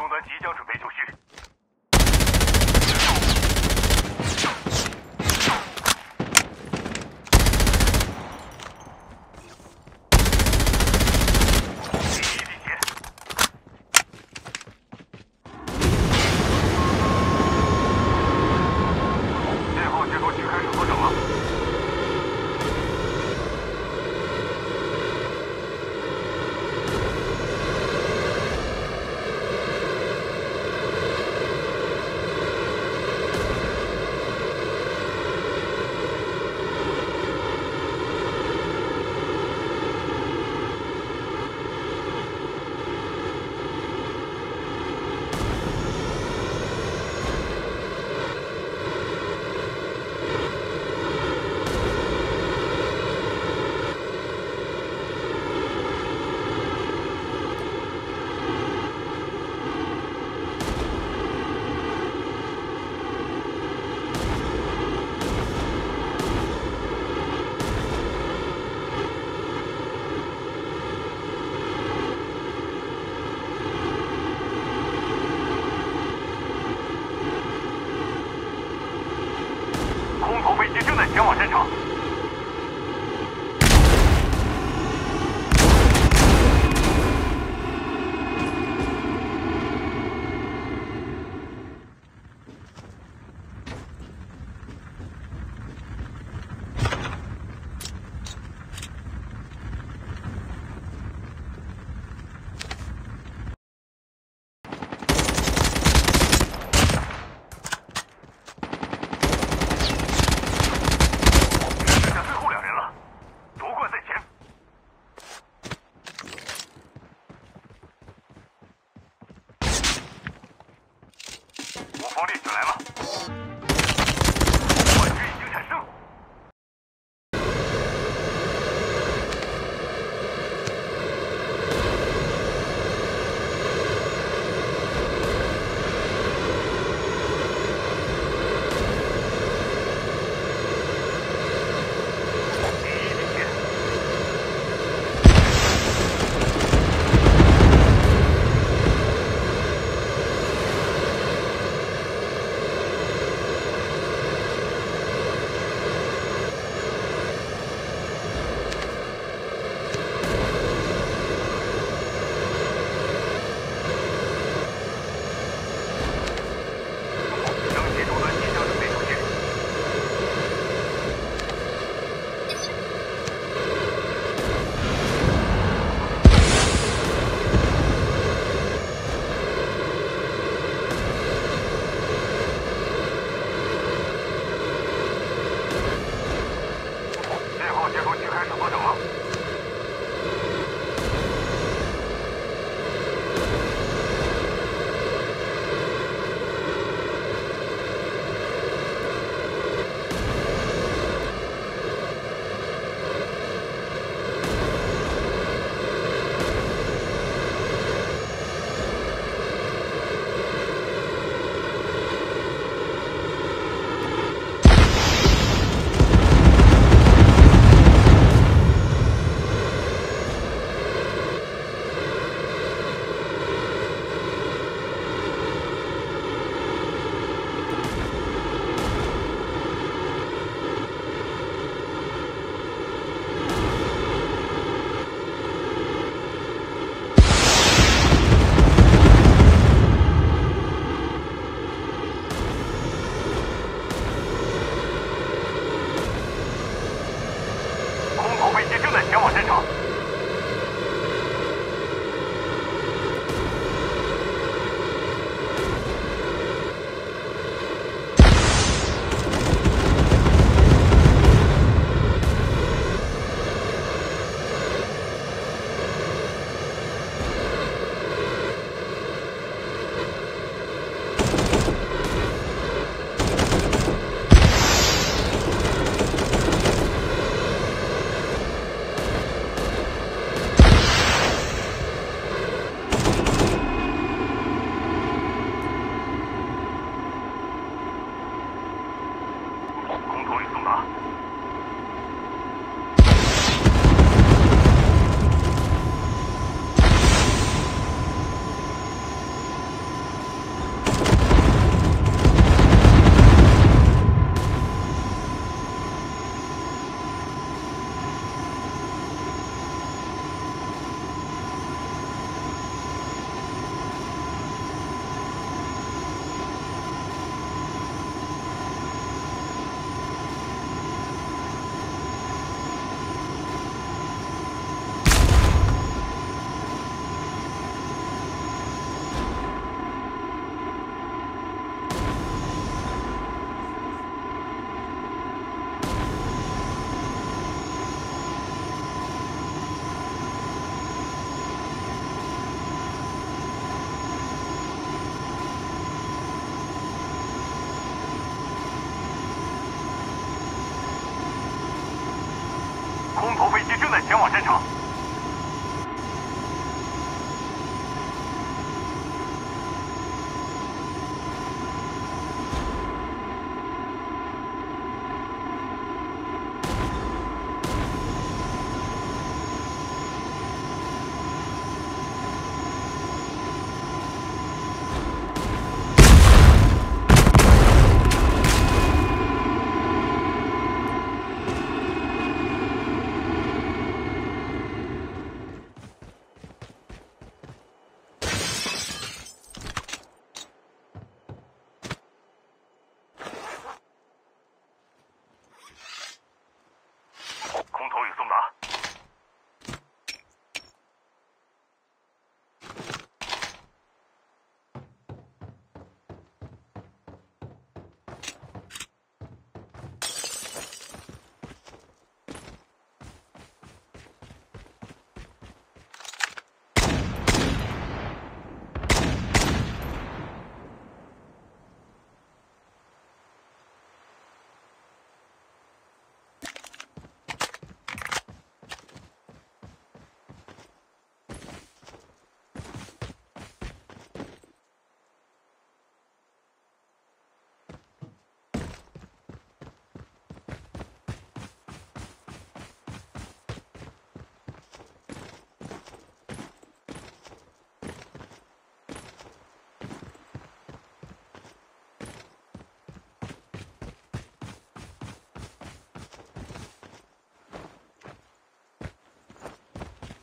终端即将准备就绪。空投飞机正在前往战场。走了。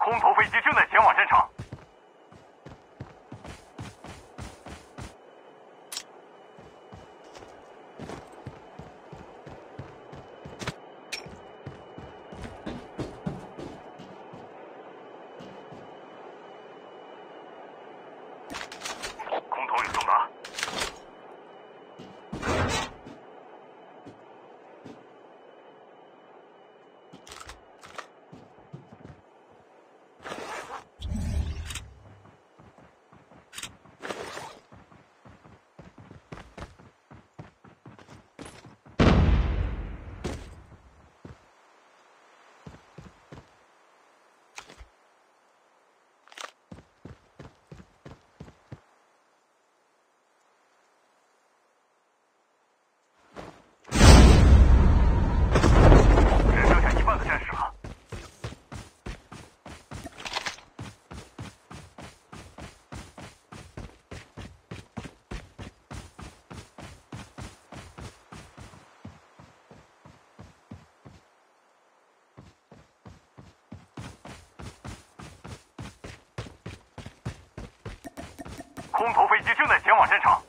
空投飞机正在前往战场。空投飞机正在前往战场。